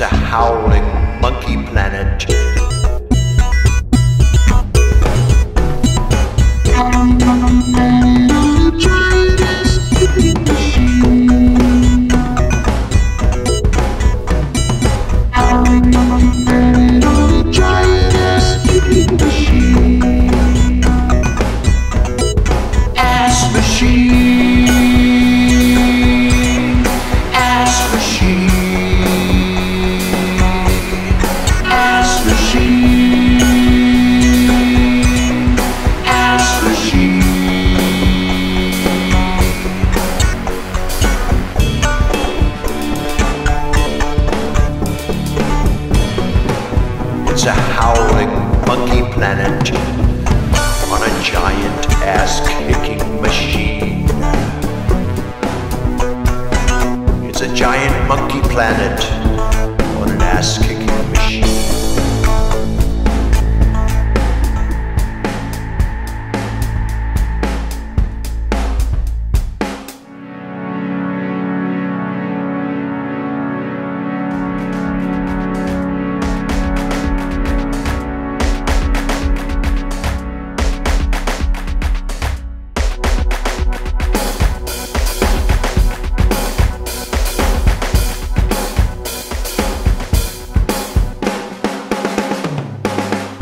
It's a howling monkey planet. Howling monkey planet on a giant ass kicking machine. It's a giant monkey planet on an ass